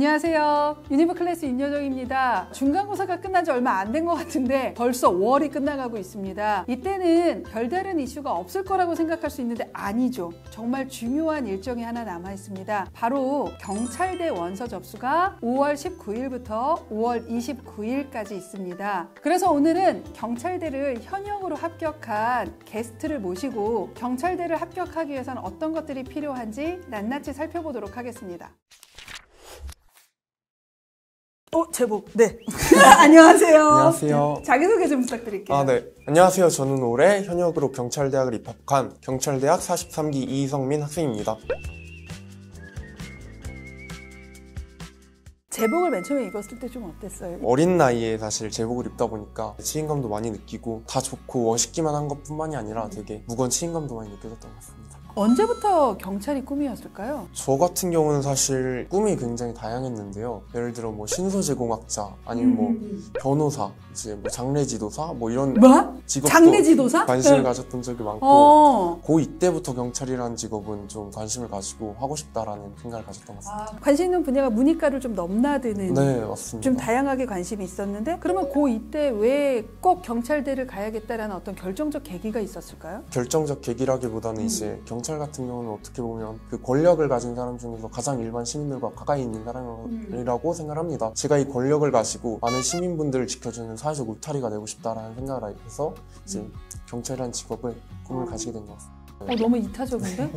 안녕하세요. 유니브 클래스 윤여정입니다. 중간고사가 끝난 지 얼마 안 된 것 같은데 벌써 5월이 끝나가고 있습니다. 이때는 별다른 이슈가 없을 거라고 생각할 수 있는데 아니죠. 정말 중요한 일정이 하나 남아 있습니다. 바로 경찰대 원서 접수가 5월 19일부터 5월 29일까지 있습니다. 그래서 오늘은 경찰대를 현역으로 합격한 게스트를 모시고 경찰대를 합격하기 위해서는 어떤 것들이 필요한지 낱낱이 살펴보도록 하겠습니다. 어, 제복. 네. 안녕하세요. 안녕하세요. 자기소개 좀 부탁드릴게요. 아, 네. 안녕하세요. 저는 올해 현역으로 경찰대학을 입학한 경찰대학 43기 이성민 학생입니다. 제복을 맨 처음에 입었을 때 좀 어땠어요? 어린 나이에 사실 제복을 입다 보니까 책임감도 많이 느끼고 다 좋고 멋있기만 한 것뿐만이 아니라 되게 무거운 책임감도 많이 느껴졌던 것 같습니다. 언제부터 경찰이 꿈이었을까요? 저 같은 경우는 사실 꿈이 굉장히 다양했는데요. 예를 들어 뭐 신소제공학자 아니면 뭐 변호사, 이제 뭐 장례지도사 뭐 이런 뭐? 직업도 장례지도사? 관심을 네. 가졌던 적이 많고 어. 고2 때부터 경찰이라는 직업은 좀 관심을 가지고 하고 싶다라는 생각을 가졌던 것 같습니다. 아, 관심 있는 분야가 문이과를 좀 넘나드는 네, 맞습니다. 좀 다양하게 관심이 있었는데 그러면 고2 때 왜 꼭 경찰대를 가야겠다라는 어떤 결정적 계기가 있었을까요? 결정적 계기라기보다는 음. 이제 경찰 같은 경우는 어떻게 보면 그 권력을 가진 사람 중에서 가장 일반 시민들과 가까이 있는 사람이라고 생각합니다. 제가 이 권력을 가지고 많은 시민분들을 지켜주는 사회적 울타리가 되고 싶다라는 생각을 해서 이제 경찰이라는 직업을 꿈을 어. 가지게 된 것 같습니다. 어, 너무 이타적인데?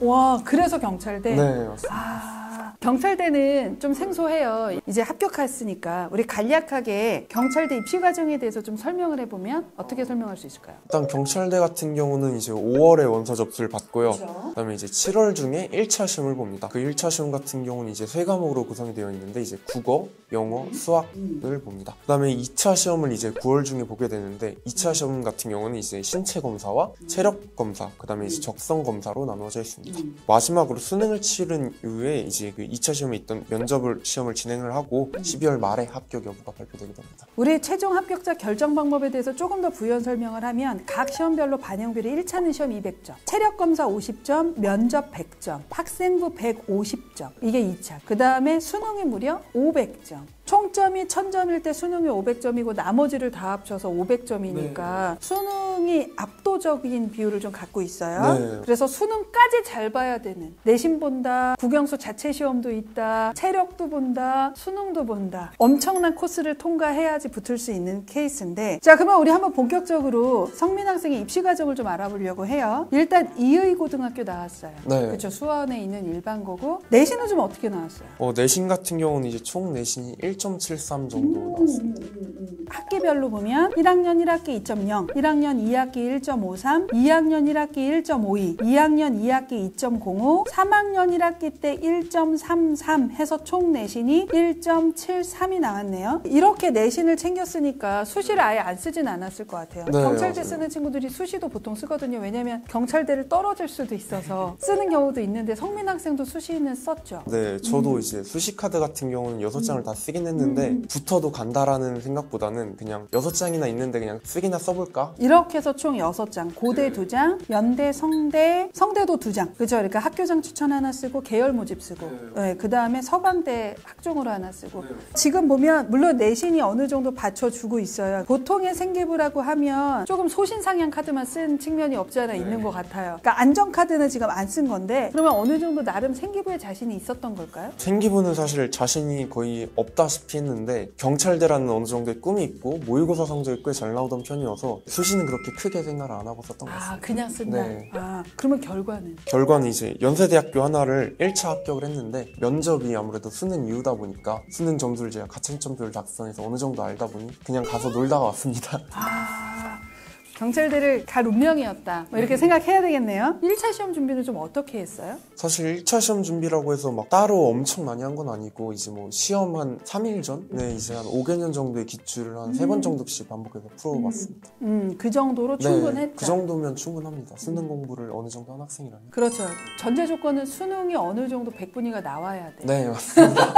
와, 그래서 경찰대? 네, 맞습니다. 아, 경찰대는 좀 생소해요. 이제 합격했으니까 우리 간략하게 경찰대 입시 과정에 대해서 좀 설명을 해보면 어떻게 설명할 수 있을까요? 일단 경찰대 같은 경우는 이제 5월에 원서 접수를 받고요. 그렇죠. 그다음에 이제 7월 중에 1차 시험을 봅니다. 그 1차 시험 같은 경우는 이제 세 과목으로 구성이 되어 있는데 이제 국어, 영어, 수학을 봅니다. 그다음에 2차 시험을 이제 9월 중에 보게 되는데 2차 시험 같은 경우는 이제 신체 검사와 체력 검사, 그다음에 이제 적성 검사로 나누어져 있습니다. 마지막으로 수능을 치른 이후에 이제 그 2차 시험에 있던 면접을 시험을 진행을 하고 12월 말에 합격 여부가 발표되게 됩니다. 우리 최종 합격자 결정 방법에 대해서 조금 더 부연 설명을 하면 각 시험별로 반영비를 1차는 시험 200점, 체력 검사 50점, 면접 100점, 학생부 150점. 이게 2차. 그다음에 수능이 무려 500점. 총점이 1000점일 때 수능이 500점이고 나머지를 다 합쳐서 500점이니까 수능이 압도적인 비율을 좀 갖고 있어요. 네. 그래서 수능까지 잘 봐야 되는 내신 본다, 국영수 자체 시험도 있다, 체력도 본다, 수능도 본다. 엄청난 코스를 통과해야지 붙을 수 있는 케이스인데 자 그러면 우리 한번 본격적으로 성민 학생의 입시 과정을 좀 알아보려고 해요. 일단 이의 고등학교 나왔어요. 네. 그렇죠. 수원에 있는 일반고고 내신은 좀 어떻게 나왔어요? 어, 내신 같은 경우는 이제 총 내신이 1.73 정도 음. 나왔습니다. 학기별로 보면 1학년 1학기 2.0, 1학년 2학기 1.53, 2학년 1학기 1.52, 2학년 2학기 2.05, 3학년 1학기 때 1.33 해서 총 내신이 1.73이 나왔네요. 이렇게 내신을 챙겼으니까 수시를 아예 안 쓰진 않았을 것 같아요. 네, 경찰대 맞아요. 쓰는 친구들이 수시도 보통 쓰거든요. 왜냐면 경찰대를 떨어질 수도 있어서 쓰는 경우도 있는데 성민 학생도 수시는 썼죠. 네, 저도 이제 수시 카드 같은 경우는 여섯 장을 다 쓰긴 했는데 붙어도 간다라는 생각보다는 그냥 여섯 장이나 있는데 그냥 쓰기나 써볼까? 이렇게 해서 총 6장, 고대 2장, 연대, 성대, 성대도 2장. 그죠? 그러니까 학교장 추천 하나 쓰고 계열 모집 쓰고. 네, 그다음에 서강대 학종으로 하나 쓰고. 지금 보면 물론 내신이 어느 정도 받쳐주고 있어요. 보통의 생기부라고 하면 조금 소신상향 카드만 쓴 측면이 없지 않아 있는 것 같아요. 그러니까 안전 카드는 지금 안 쓴 건데 그러면 어느 정도 나름 생기부에 자신이 있었던 걸까요? 생기부는 사실 자신이 거의 없다 시피 했는데 경찰대라는 어느 정도의 꿈이 있고 모의고사 성적이 꽤 잘 나오던 편이어서 수시는 그렇게 크게 생각을 안 하고 썼던 것 아, 같습니다. 그냥 쓴다. 네. 아, 그러면 결과는? 결과는 이제 연세대학교 하나를 1차 합격을 했는데 면접이 아무래도 수능 이후다 보니까 수능 점수를 제가 가채점표를 작성해서 어느 정도 알다 보니 그냥 가서 놀다가 왔습니다. 아, 경찰대를 갈 운명이었다. 뭐 이렇게 생각해야 되겠네요. 1차 시험 준비는 좀 어떻게 했어요? 사실 1차 시험 준비라고 해서 막 따로 엄청 많이 한 건 아니고 이제 뭐 시험 한 3일 전에 이제 한 5개년 정도의 기출을 한 세번 정도씩 반복해서 풀어봤습니다. 음, 그 정도로 충분했다. 네, 그 정도면 충분합니다. 수능 공부를 어느 정도 한 학생이라면. 그렇죠. 전제 조건은 수능이 어느 정도 100분위가 나와야 돼. 네, 맞습니다.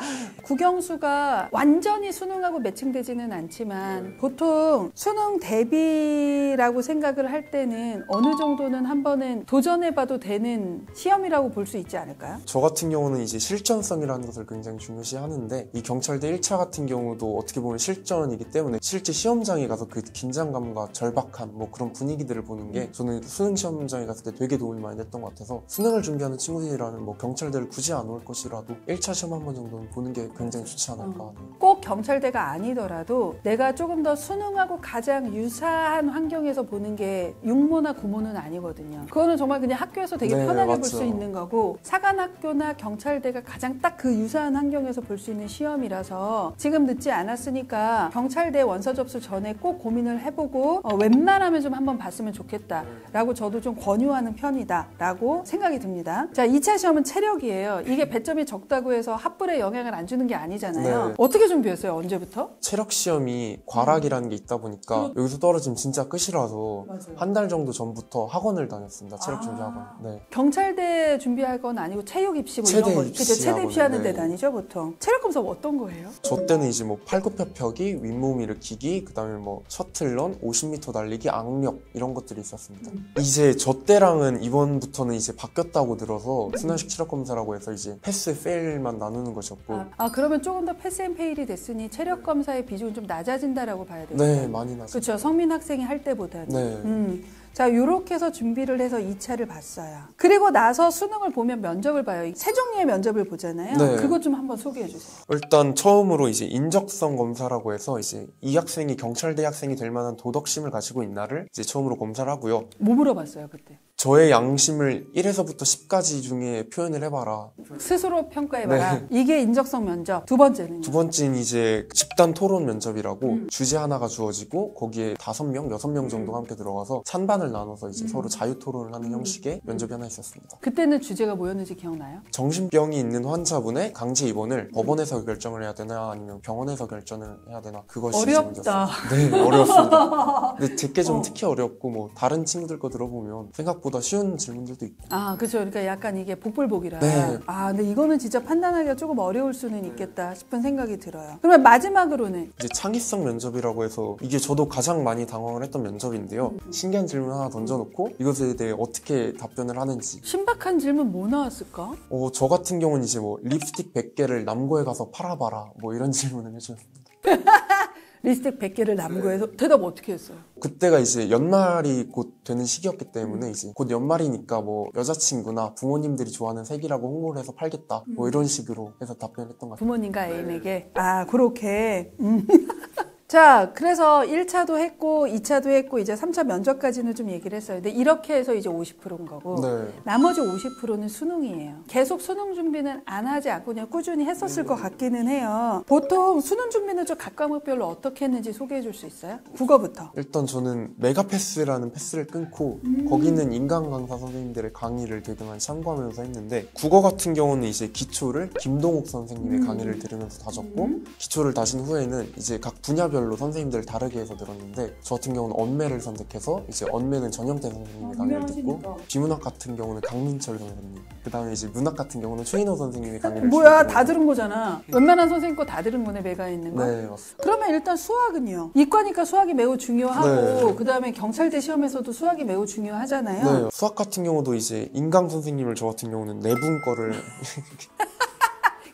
국영수가 완전히 수능하고 매칭되지는 않지만 보통 수능 대비 라고 생각을 할 때는 어느 정도는 한 번은 도전해봐도 되는 시험이라고 볼 수 있지 않을까요? 저 같은 경우는 이제 실전성이라는 것을 굉장히 중요시하는데 이 경찰대 1차 같은 경우도 어떻게 보면 실전이기 때문에 실제 시험장에 가서 그 긴장감과 절박함 뭐 그런 분위기들을 보는 게 저는 수능 시험장에 갔을 때 되게 도움이 많이 됐던 것 같아서 수능을 준비하는 친구들이라는 뭐 경찰대를 굳이 안 올 것이라도 1차 시험 한 번 정도는 보는 게 굉장히 좋지 않을까 꼭 경찰대가 아니더라도 내가 조금 더 수능하고 가장 유사한 환경에서 보는 게 육모나 구모는 아니거든요. 그거는 정말 그냥 학교에서 되게 네, 편하게 볼. 수 있는 거고 사관학교나 경찰대가 가장 딱 그 유사한 환경에서 볼 수 있는 시험이라서 지금 늦지 않았으니까 경찰대 원서 접수 전에 꼭 고민을 해보고 어, 웬만하면 좀 한번 봤으면 좋겠다라고 저도 좀 권유하는 편이다라고 생각이 듭니다. 자, 2차 시험은 체력이에요. 이게 배점이 적다고 해서 합불에 영향을 안 주는 게 아니잖아요. 네. 어떻게 준비했어요? 언제부터? 체력 시험이 과락이라는 게 있다 보니까 여기서 떨어지면 진짜 끝이라서 맞아요. 한 달 정도 전부터 학원을 다녔습니다 체력 준비 학원 네. 경찰대 준비할 건 아니고 체육 입시 뭐 체대 이런 거 그죠? 체대 입시하는 데 네. 다니죠 보통 체력 검사 어떤 거예요? 저 때는 이제 뭐 팔굽혀펴기, 윗몸 일으키기, 그다음에 뭐 셔틀런, 50m 달리기, 악력 이런 것들이 있었습니다. 이제 저 때랑은 이번부터는 이제 바뀌었다고 들어서 순환식 체력 검사라고 해서 이제 패스, 페일만 나누는 것이었고, 아, 아, 그러면 조금 더 pass and fail이 됐으니 체력 검사의 비중은 좀 낮아진다라고 봐야 되겠다. 네 많이 나서. 그렇죠. 성민 학생이 할 때보다는. 네. 음. 자, 요렇게 해서 준비를 해서 2차를 봤어요. 그리고 나서 수능을 보면 면접을 봐요. 세 종류의 면접을 보잖아요. 네. 그것 좀 한번 소개해 주세요. 일단 처음으로 이제 인적성 검사라고 해서 이제 이 학생이 경찰대 학생이 될 만한 도덕심을 가지고 있나를 이제 처음으로 검사를 하고요. 뭐 물어봤어요, 그때? 저의 양심을 1에서부터 10까지 중에 표현을 해봐라. 스스로 평가해봐라. 이게 인적성 면접. 두 번째는 네. 두 번째는 이제 집단 토론 면접이라고 음. 주제 하나가 주어지고 거기에 다섯 명, 여섯 명 정도가 함께 들어가서 찬반을 나눠서 음. 이제 서로 자유 토론을 하는 형식의 면접이 하나 있었습니다. 그때는 주제가 뭐였는지 기억나요? 정신병이 있는 환자분의 강제 입원을 법원에서 결정을 해야 되나 아니면 병원에서 결정을 해야 되나 그것이 어렵다. 네, 어려웠습니다. 근데 제게 좀 어. 특히 어렵고 뭐 다른 친구들 거 들어보면 생각보다 쉬운 질문들도 있고 아, 그렇죠. 그러니까 약간 이게 복불복이라. 네. 아, 근데 이거는 진짜 판단하기가 조금 어려울 수는 있겠다 싶은 생각이 들어요. 그러면 마지막으로는 이제 창의성 면접이라고 해서 이게 저도 가장 많이 당황을 했던 면접인데요. 신기한 질문 하나 던져놓고 이것에 대해 어떻게 답변을 하는지. 신박한 질문 뭐 나왔을까? 어, 저 같은 경우는 이제 뭐 립스틱 100개를 남고에 가서 팔아봐라 뭐 이런 질문을 해주셨습니다. 리스틱 100개를 남고해서 대답 어떻게 했어요? 그때가 이제 연말이 곧 되는 시기였기 때문에 이제 곧 연말이니까 뭐 여자친구나 부모님들이 좋아하는 색이라고 홍보를 해서 팔겠다 뭐 이런 식으로 해서 답변했던 것 같아요. 부모님과 애인에게. 아, 그렇게. 음. 자, 그래서 1차도 했고, 2차도 했고, 이제 3차 면접까지는 좀 얘기를 했어요. 근데 이렇게 해서 이제 50%인 거고. 네. 나머지 50%는 수능이에요. 계속 수능 준비는 안 하지 않고 그냥 꾸준히 했었을 것 같기는 해요. 보통 수능 준비는 좀 각 과목별로 어떻게 했는지 소개해 줄 수 있어요? 국어부터. 일단 저는 메가패스라는 패스를 끊고 거기는 인간 강사 선생님들의 강의를 되게 많이 참고하면서 했는데 국어 같은 경우는 이제 기초를 김동욱 선생님의 강의를 들으면서 다졌고 기초를 다신 후에는 이제 각 분야별 로 선생님들 다르게 해서 들었는데 저 같은 경우는 언매를 선택해서 이제 언매는 전영태 선생님의 아, 강의를 듣고 유명하시니까. 비문학 같은 경우는 강민철 선생님 그 다음에 이제 문학 같은 경우는 최인호 선생님의 강의를 뭐야, 다 들은 거잖아. 웬만한 선생님 거 다 들은 거네, 매가 있는 거. 네 맞습니다 그러면 일단 수학은요? 이과니까 수학이 매우 중요하고 네. 그 다음에 경찰대 시험에서도 수학이 매우 중요하잖아요. 네, 수학 같은 경우도 이제 인강 선생님을 저 같은 경우는 네분 거를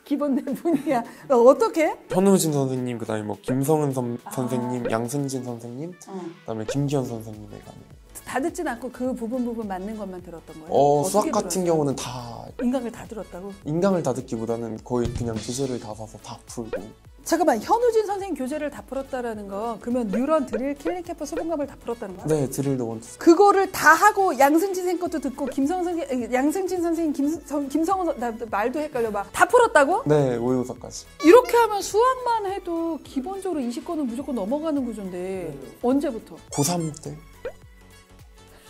기본 네 분이야. 어떻게? 현우진 선생님, 그다음에 뭐 김성은 선, 아. 선생님, 양승진 선생님, 그다음에 김기현 선생님의 강의. 다 듣진 않고 그 부분 부분 맞는 것만 들었던 거예요. 어, 수학 같은 들었어요? 경우는 다 인강을 다 들었다고? 인강을 다 듣기보다는 거의 그냥 교재를 다 사서 다 풀고. 잠깐만 현우진 선생님 교재를 다 풀었다라는 거 그러면 뉴런 드릴 킬링 캠프 수분감을 다 풀었다는 거야? 네, 드릴도 원투. 그거를 다 하고 양승진 선생 것도 듣고 김성은 선생 양승진 선생님 김성 김성은 선- 나 말도 헷갈려 막 다 풀었다고? 네, 모의고사까지. 이렇게 하면 수학만 해도 기본적으로 20권은 무조건 넘어가는 구조인데 언제부터 고3 때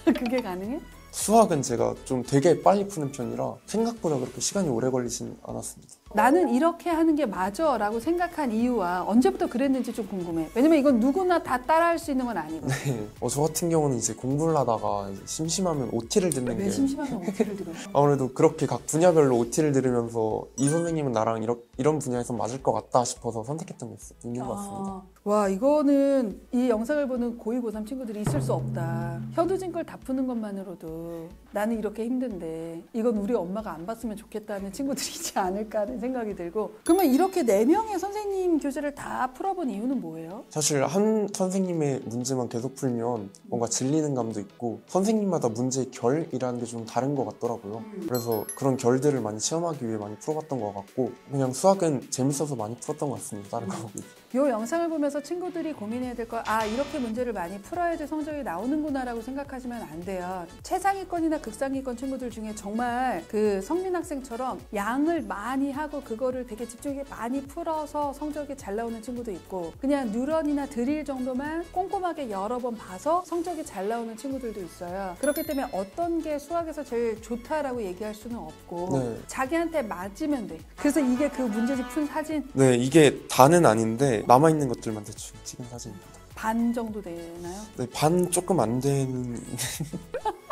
그게 가능해? 수학은 제가 좀 되게 빨리 푸는 편이라 생각보다 그렇게 시간이 오래 걸리진 않았습니다. 나는 이렇게 하는 게 맞아 라고 생각한 이유와 언제부터 그랬는지 좀 궁금해. 왜냐면 이건 누구나 다 따라할 수 있는 건 아니고. 네. 어, 저 같은 경우는 이제 공부를 하다가 심심하면 OT를 듣는 왜 게 심심하면 어떻게를 들어? 아무래도 그렇게 각 분야별로 OT를 들으면서 이 선생님은 나랑 이런, 이런 분야에서 맞을 것 같다 싶어서 선택했던 게 있- 있는 것 같습니다. 아, 와 이거는 이 영상을 보는 고2 고3 친구들이 있을 수 없다 현우진 걸 다 푸는 것만으로도 나는 이렇게 힘든데 이건 우리 엄마가 안 봤으면 좋겠다는 친구들이 있지 않을까 하는 생각이 들고 그러면 이렇게 네 명의 선생님 교재를 다 풀어본 이유는 뭐예요? 사실 한 선생님의 문제만 계속 풀면 뭔가 질리는 감도 있고 선생님마다 문제의 결이라는 게 좀 다른 것 같더라고요. 그래서 그런 결들을 많이 체험하기 위해 많이 풀어봤던 것 같고 그냥 수학은 재밌어서 많이 풀었던 것 같습니다. 다른 거 보기. 이 영상을 보면서 친구들이 고민해야 될 거, 아, 이렇게 문제를 많이 풀어야지 성적이 나오는구나 라고 생각하시면 안 돼요. 최상위권이나 극상위권 친구들 중에 정말 그 성민 학생처럼 양을 많이 하고 그거를 되게 집중해 많이 풀어서 성적이 잘 나오는 친구도 있고, 그냥 뉴런이나 드릴 정도만 꼼꼼하게 여러 번 봐서 성적이 잘 나오는 친구들도 있어요. 그렇기 때문에 어떤 게 수학에서 제일 좋다라고 얘기할 수는 없고, 네. 자기한테 맞으면 돼. 그래서 이게 그 문제집 푼 사진 네, 이게 다는 아닌데 남아 있는 것들만 대충 찍은 사진입니다. 반 정도 되나요? 네, 반 조금 안 되는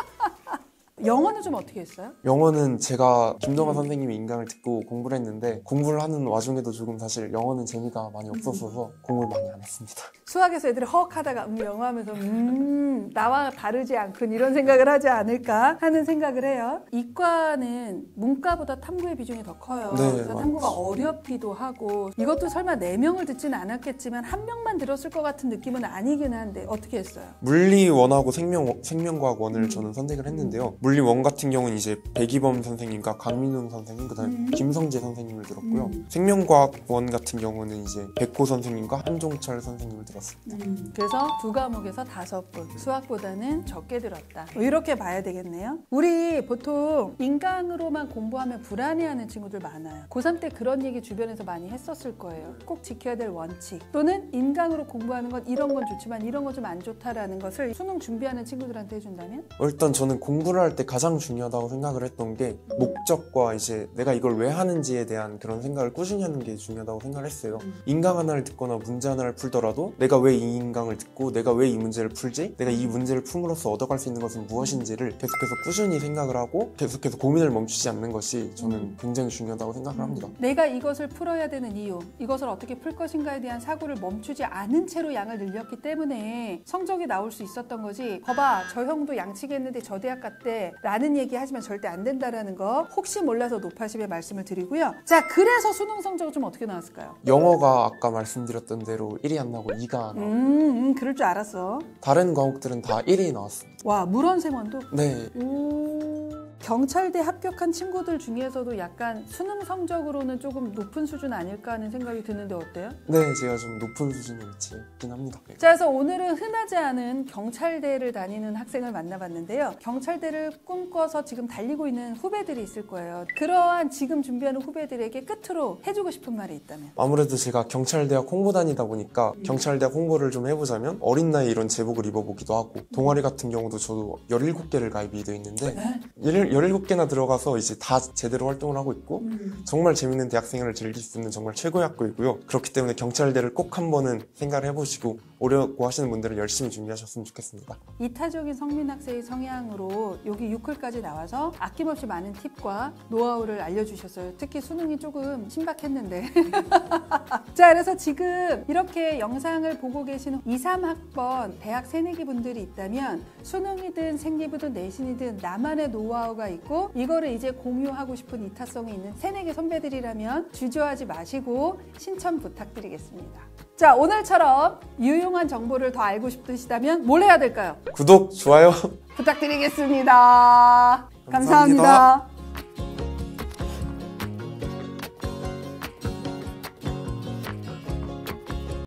영어는 좀 어떻게 했어요? 영어는 제가 김동환 선생님의 인강을 듣고 공부를 했는데 공부를 하는 와중에도 조금 사실 영어는 재미가 많이 없었어서 공부를 많이 안 했습니다. 수학에서 애들이 허헉하다가 음 영어 하면서 음 나와 다르지 않군 이런 생각을 하지 않을까 하는 생각을 해요. 이과는 문과보다 탐구의 비중이 더 커요. 네, 그래서. 탐구가 어렵기도 하고 이것도 설마 네 명을 듣지는 않았겠지만 한 명만 들었을 것 같은 느낌은 아니긴 한데 어떻게 했어요? 물리 원하고 생명 생명과학 원을 저는 선택을 했는데요. 물리 원 같은 경우는 이제 백이범 선생님과 강민웅 선생님, 그다음 음. 에 김성재 선생님을 들었고요. 음. 생명과학 원 같은 경우는 이제 백호 선생님과 한종철 선생님을 들었습니다. 그래서 두 과목에서 다섯 분 수학보다는 적게 들었다 뭐 이렇게 봐야 되겠네요 우리 보통 인강으로만 공부하면 불안해하는 친구들 많아요 고3 때 그런 얘기 주변에서 많이 했었을 거예요 꼭 지켜야 될 원칙 또는 인강으로 공부하는 건 이런 건 좋지만 이런 건 좀 안 좋다라는 것을 수능 준비하는 친구들한테 해준다면 어, 일단 저는 공부를 할때 가장 중요하다고 생각을 했던 게 목적과 이제 내가 이걸 왜 하는지에 대한 그런 생각을 꾸준히 하는 게 중요하다고 생각을 했어요. 인강 하나를 듣거나 문제 하나를 풀더라도 내가 왜 이 인강을 듣고 내가 왜 이 문제를 풀지? 내가 이 문제를 풀므로써 얻어갈 수 있는 것은 무엇인지를 계속해서 꾸준히 생각을 하고 계속해서 고민을 멈추지 않는 것이 저는 굉장히 중요하다고 생각을 합니다. 내가 이것을 풀어야 되는 이유, 이것을 어떻게 풀 것인가에 대한 사고를 멈추지 않은 채로 양을 늘렸기 때문에 성적이 나올 수 있었던 거지. 거봐, 저 형도 양치기 했는데 저 대학 갔대. 라는 얘기 하시면 절대 안 된다라는 거 혹시 몰라서 노파심에 말씀을 드리고요. 자, 그래서 수능 성적은 좀 어떻게 나왔을까요? 영어가 아까 말씀드렸던 대로 1이 안 나고 2가 나와. 음, 음, 그럴 줄 알았어. 다른 과목들은 다 1이 나왔습니다. 와, 물원생원도 네, 오. 경찰대 합격한 친구들 중에서도 약간 수능 성적으로는 조금 높은 수준 아닐까 하는 생각이 드는데 어때요? 네, 제가 좀 높은 수준에 위치했긴 합니다. 네. 자, 그래서 오늘은 흔하지 않은 경찰대를 다니는 학생을 만나봤는데요. 경찰대를 꿈꿔서 지금 달리고 있는 후배들이 있을 거예요. 그러한 지금 준비하는 후배들에게 끝으로 해주고 싶은 말이 있다면? 아무래도 제가 경찰대학 홍보단이다 보니까 경찰대학 홍보를 좀 해보자면 어린 나이에 이런 제복을 입어보기도 하고 동아리 같은 경우도 저도 17개를 가입이 되어 있는데 17개나 들어가서 이제 다 제대로 활동을 하고 있고 정말 재밌는 대학생활을 즐길 수 있는 정말 최고의 학교이고요. 그렇기 때문에 경찰대를 꼭 한 번은 생각을 해보시고 오려고 하시는 분들은 열심히 준비하셨으면 좋겠습니다. 이타적인 성민 학생의 성향으로 여기 6흘까지 나와서 아낌없이 많은 팁과 노하우를 알려주셨어요. 특히 수능이 조금 신박했는데. 자, 그래서 지금 이렇게 영상을 보고 계시는 2, 3학번 대학 새내기 분들이 있다면 수능이든 생리부든 내신이든 나만의 노하우가 있고 이거를 이제 공유하고 싶은 이타성이 있는 새내기 선배들이라면 주저하지 마시고 신청 부탁드리겠습니다. 자, 오늘처럼 유용한 정보를 더 알고 싶으시다면 뭘 해야 될까요? 구독, 좋아요 부탁드리겠습니다. 감사합니다. 감사합니다.